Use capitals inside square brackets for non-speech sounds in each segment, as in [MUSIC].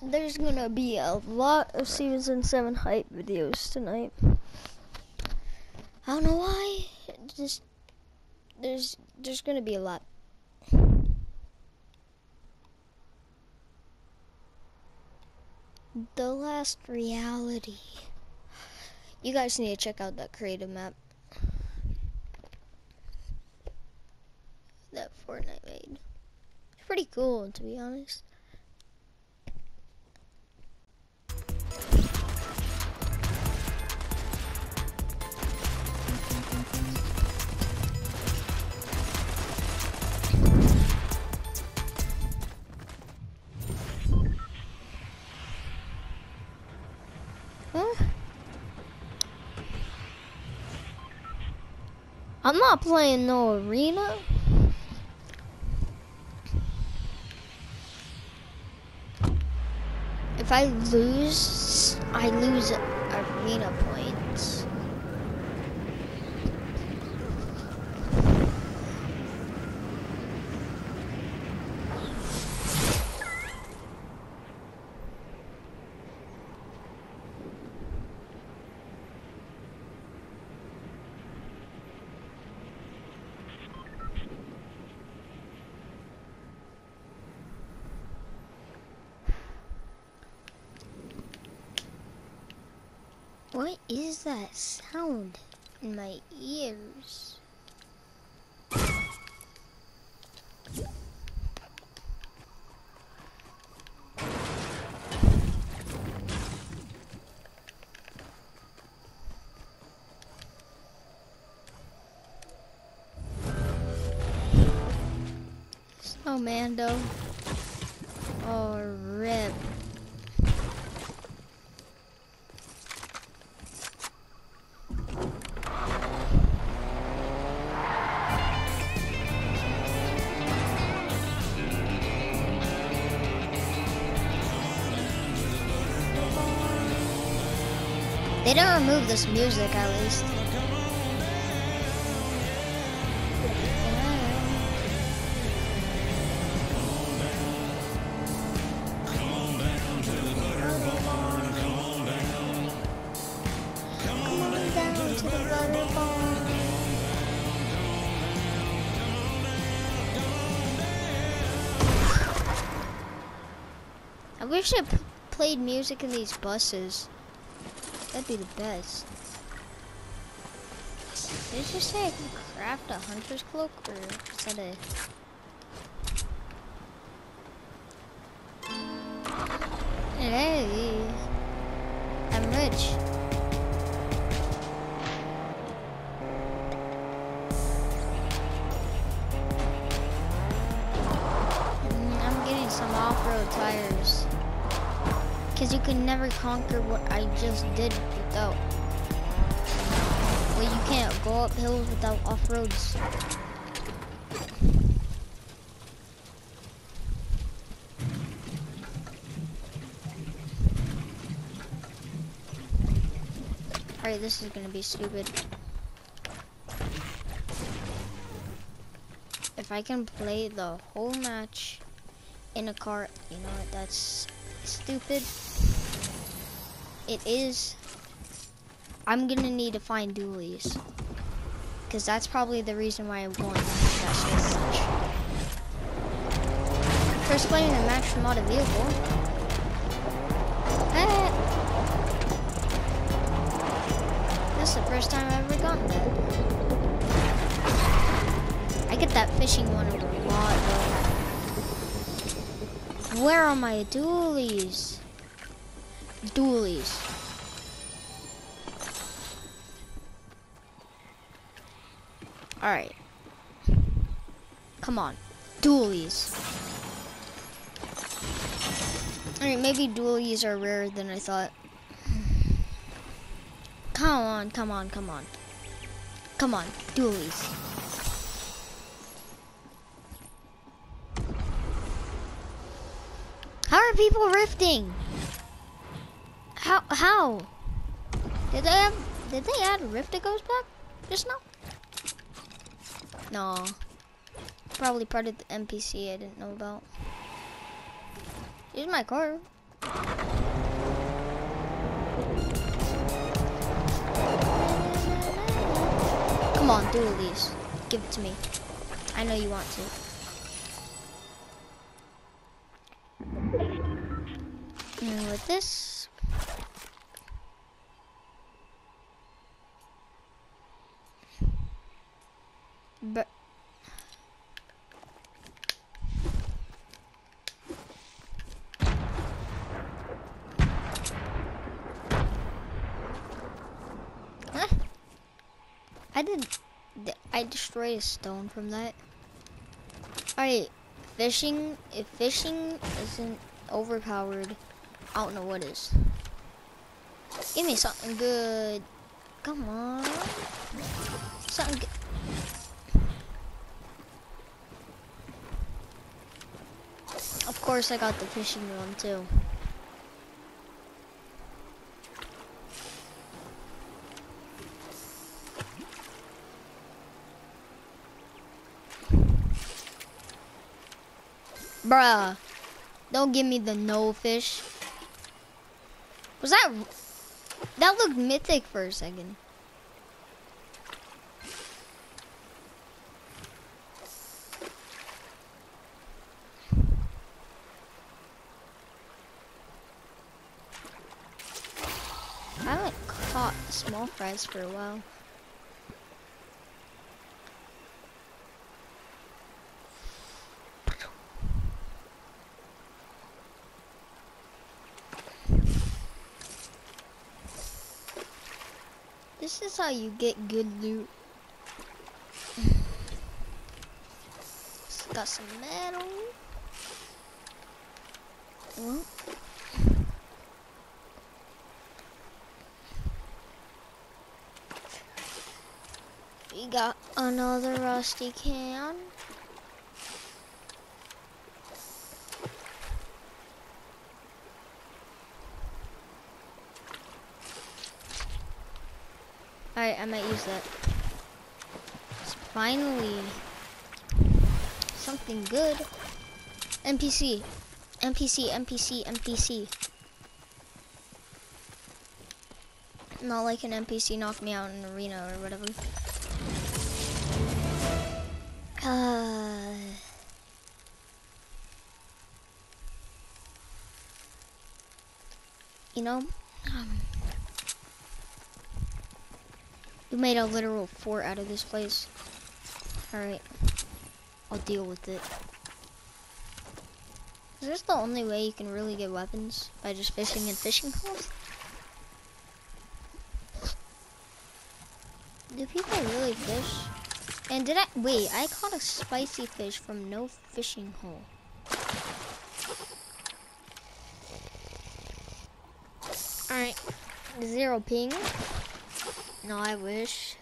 There's gonna be a lot of season 7 hype videos tonight. I don't know why. Just there's there's gonna be a lot. Last reality. You guys need to check out that creative map. That Fortnite made. It's pretty cool to be honest. I'm not playing no arena. If I lose, I lose arena points. What is that sound in my ears? Snowmando. Oh, rip. They didn't remove this music at least. I wish I played music in these buses. That'd be the best. Did it just say I can craft a hunter's cloak or is that a Hey I'm rich. I'm getting some off-road tires. Because you can never conquer what I just did without. Well, you can't go up hills without off-roads. Alright, this is gonna be stupid. If I can play the whole match in a car, you know what, that's stupid. It is. I'm gonna need to find dualies. Because that's probably the reason why I'm going to that much. First playing a match from a vehicle. Ah. That's the first time I've ever gotten that. I get that fishing one a lot though. Where are my dualies? Dualies. Alright. Come on. Dualies. Alright, maybe dualies are rarer than I thought. Come on, come on, come on. Come on, dualies. How are people rifting? How? How? Did they have? Did they add rift that goes back just now? No. Probably part of the NPC I didn't know about. Here's my car. Come on, do at least. Give it to me. I know you want to. And with this, but Huh? I did. th- Destroyed a stone from that. Alright, fishing. If fishing isn't overpowered, I don't know what is. Give me something good. Come on. Something good. Of course, I got the fishing one too. Bruh. Don't give me the no fish. Was that... That looked mythic for a second. I haven't caught small fries for a while. This is how you get good loot. [SIGHS] Got some metal. We got another rusty can. Alright, I might use that. It's finally something good. NPC. NPC, NPC, NPC. Not like an NPC knocked me out in an arena or whatever. Uh, you know, um, made a literal fort out of this place. Alright, I'll deal with it. Is this the only way you can really get weapons? By just fishing in fishing holes? Do people really fish? And did I, wait, I caught a spicy fish from no fishing hole. Alright, zero ping. No, I wish.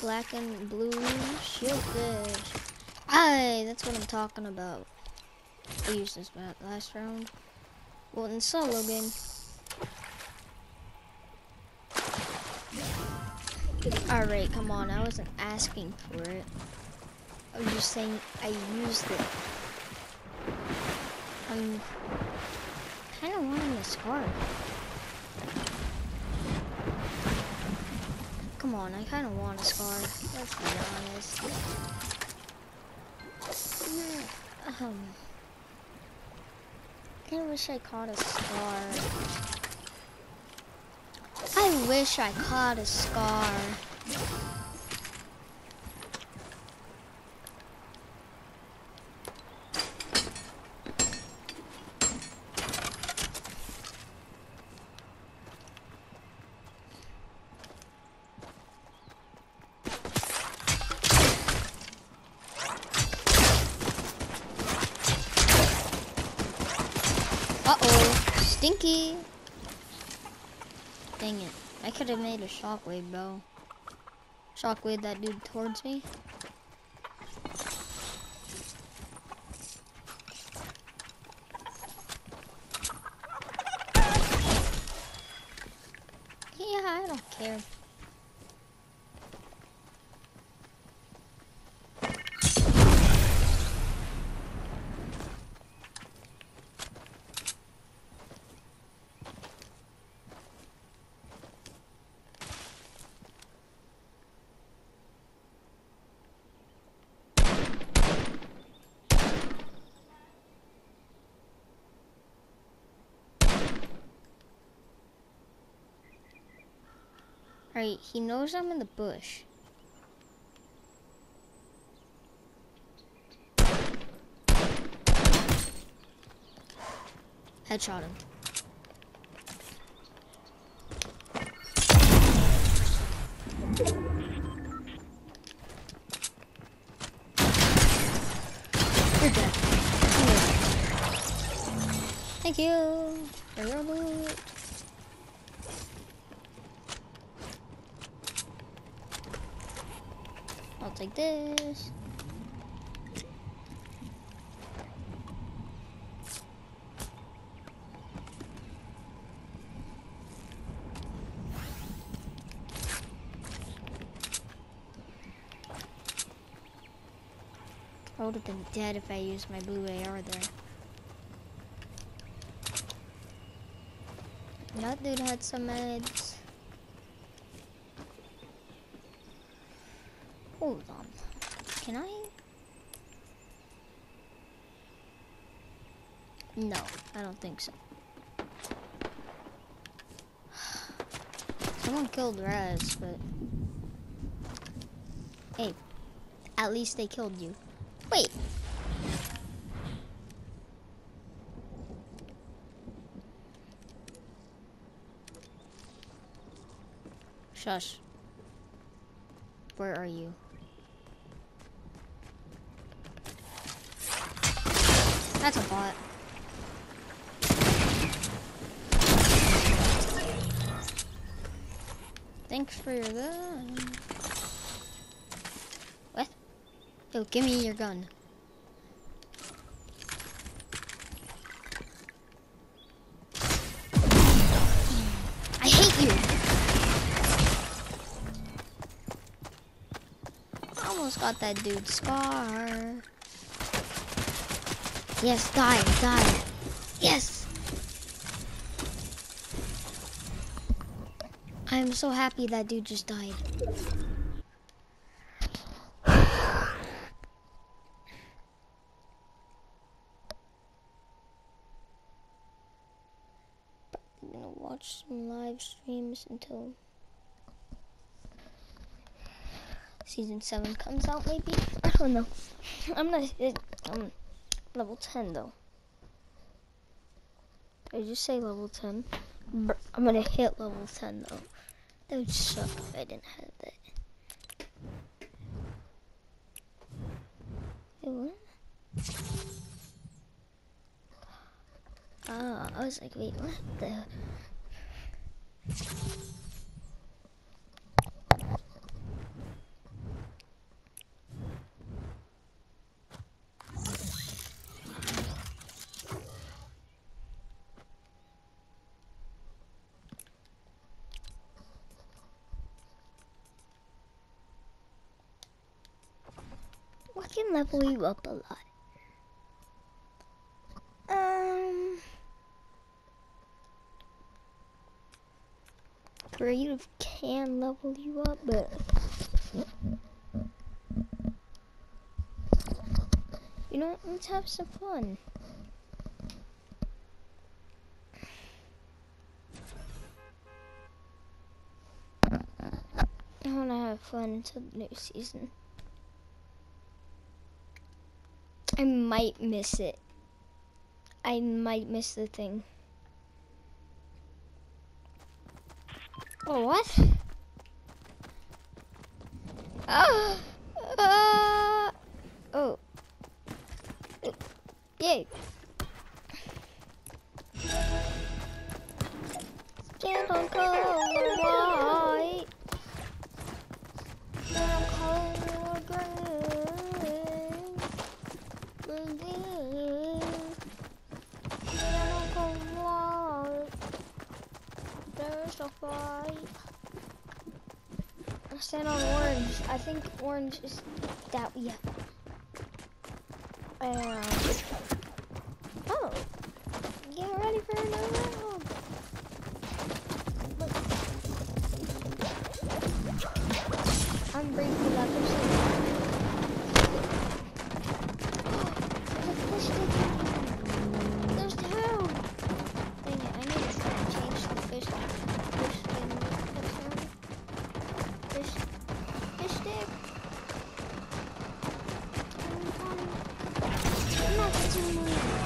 Black and blue shieldfish. Aye, that's what I'm talking about. I used this map last round. Well, in solo game. Alright, come on. I wasn't asking for it. I was just saying I used it. I'm kind of wanting a scar. Come on, I kind of want a scar. Let's be honest. Um, I wish I caught a scar. I wish I caught a scar. Stinky. Dang it. I could have made a shockwave, bro. Shockwave that dude towards me. Yeah, I don't care. Alright, he knows I'm in the bush. Headshot him. You're dead. Thank you. You're loot. I'll take this. I would have been dead if I used my blue AR there. That dude had some meds. Hold on. Can I? No, I don't think so. Someone killed Raz, but... Hey, at least they killed you. Wait. Shush. Where are you? That's a bot. Thanks for your gun. What? Yo, give me your gun. I hate you. I almost got that dude scar. Yes, die, die. Yes. I'm so happy that dude just died. I'm gonna watch some live streams until season seven comes out, maybe. I don't know. [LAUGHS] I'm not. It, um, level ten though. I just say level ten. I'm gonna hit level ten though. That would suck if I didn't have that. Wait, what? Ah, I was like, wait, what the? What can level you up a lot? Um, creative can level you up, but you know, what? let's have some fun. I want to have fun until the new season. I might miss it. I might miss the thing. Oh, what? Oh! Ah! Oh. Uh, Yay. Stand on orange. I think orange is that yeah. And I'm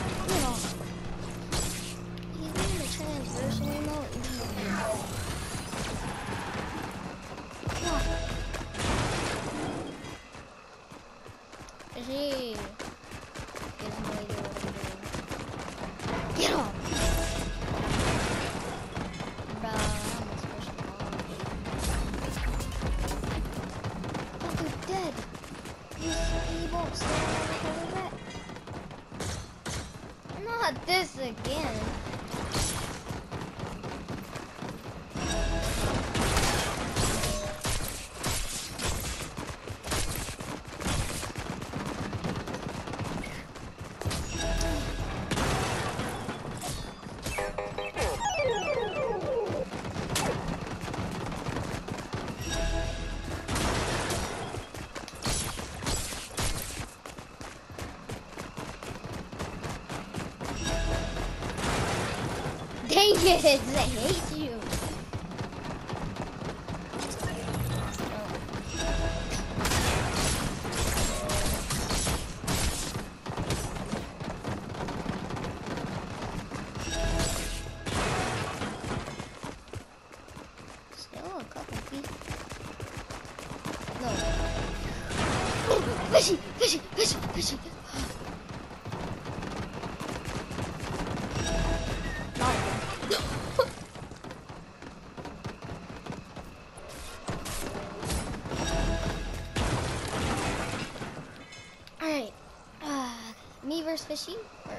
I hate you. No. Fishy, fishy, fishy, fishy. Fishy? Or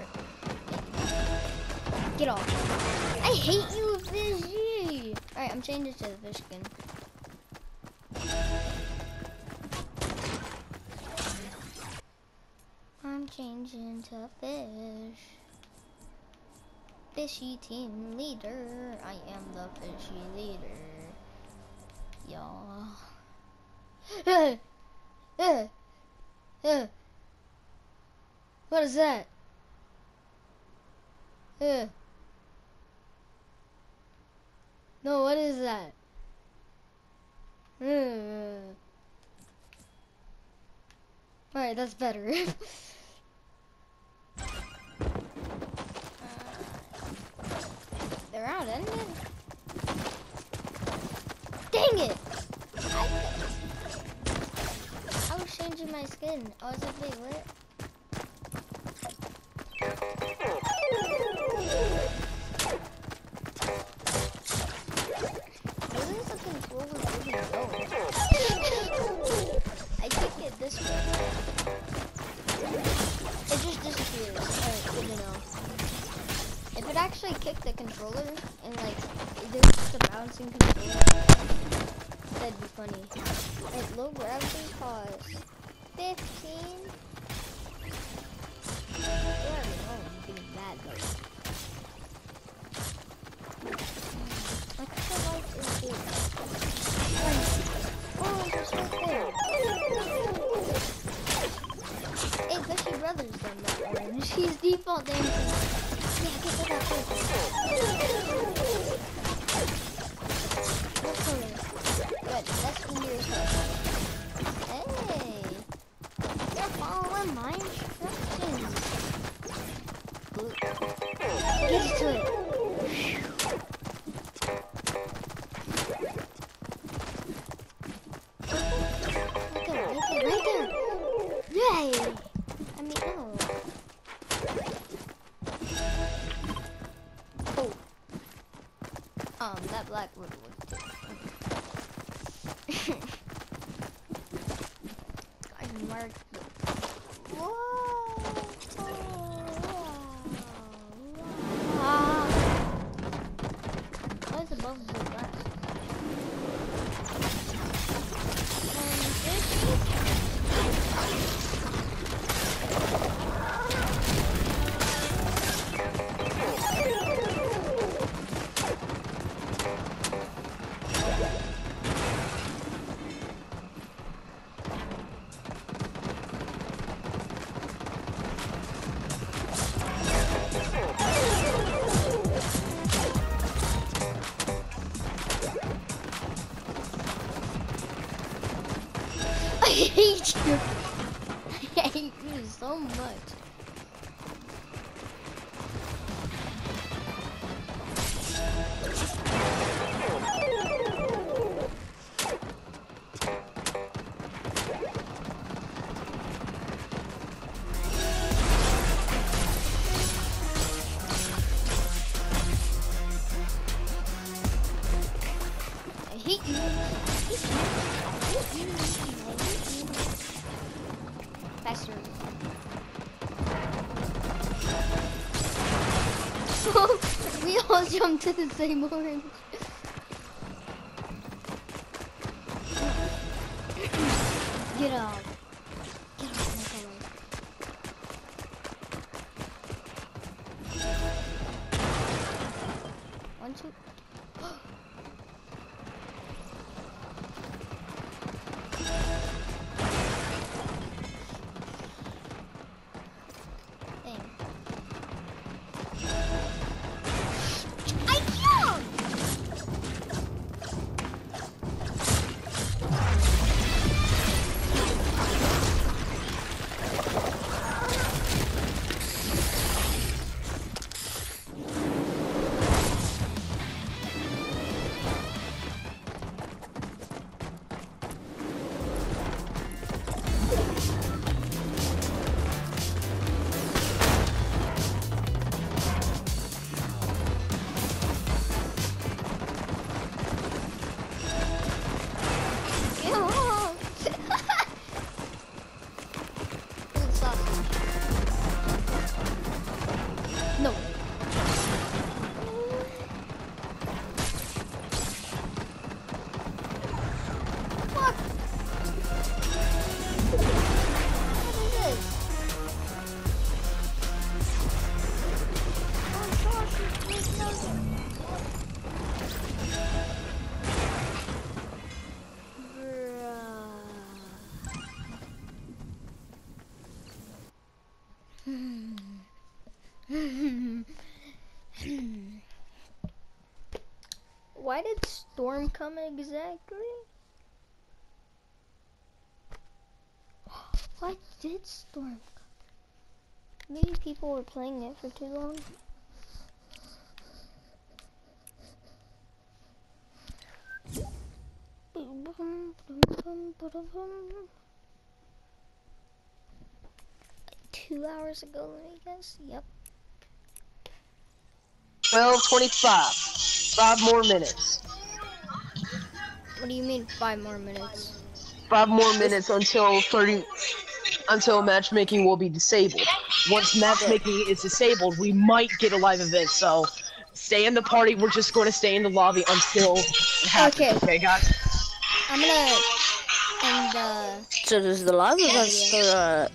Get off. I hate you, Fishy! Alright, I'm changing to the fish skin. I'm changing to fish. Fishy team leader. I am the fishy leader. Y'all. [LAUGHS] What is that? Eh. No, what is that? Eh. Alright, that's better. [LAUGHS] They're out, isn't it? Dang it! I, I was changing my skin. I was like, wait, what? Actually kicked the controller and like just a bouncing controller, that'd be funny. At low gravity cost 15. Brothers done that orange. He's default dancing. Yeah, get that fish. Following my instructions. Get to it. I oh. Oh. Um, that black would work hate jumped to the same orange. Come exactly? [GASPS] Why did storm come? Maybe people were playing it for too long. Two hours ago, let me guess. Yep. 12:25. Five more minutes. What do you mean five more minutes? Five more minutes until 30. Until matchmaking will be disabled. Once matchmaking is disabled, we might get a live event. So, stay in the party. We're just going to stay in the lobby until it happens. Okay. Okay, guys. I'm gonna end uh So does the live event Yeah. start at